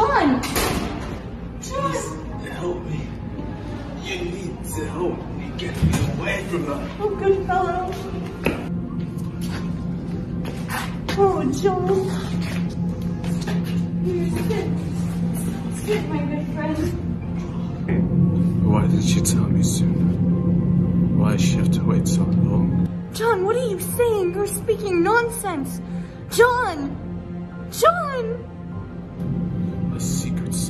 John! John! Help me. You need to help me get me away from her. Oh, good fellow. Oh, John. Here, sit. Sit, my good friend. Why didn't she tell me sooner? Why did she have to wait so long? John, what are you saying? You're speaking nonsense. John! John!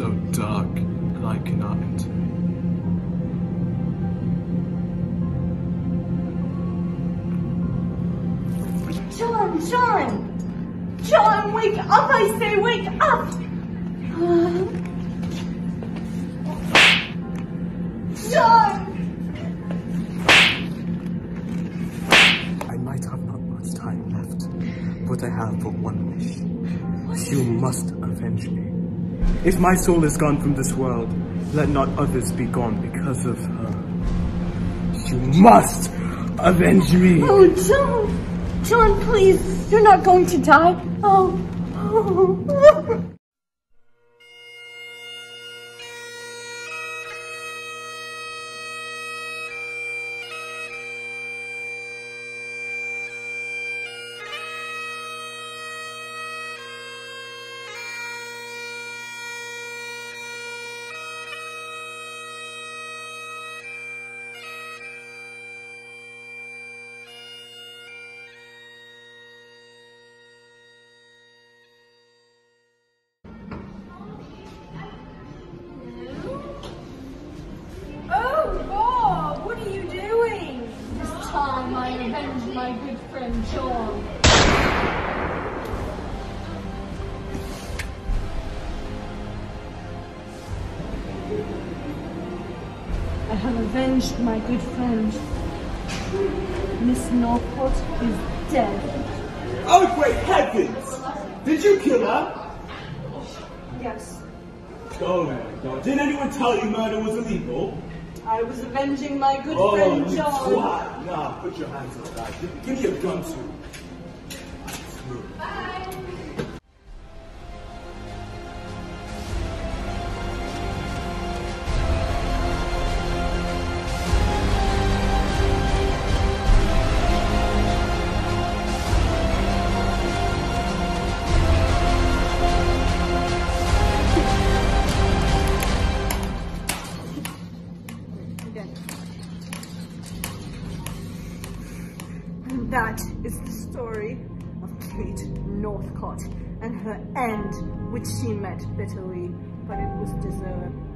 A secret so dark that I cannot enter. John, John! John, wake up, I say, wake up! John! I might have not much time left, but I have but one wish. You must avenge me. If my soul is gone from this world, let not others be gone because of her. You must avenge me! Oh, John! John, please, you're not going to die. Oh. oh. This time I avenge my good friend John. I have avenged my good friend. Miss Northcott is dead. Oh, great heavens! Did you kill her? Yes, Oh my god. Didn't anyone tell you murder was illegal? I was avenging my good Oh, friend you John. twat. Nah, put your hands up, guys. Give, give me a gun too. And that is the story of Kate Northcott and her end, which she met bitterly, but it was deserved.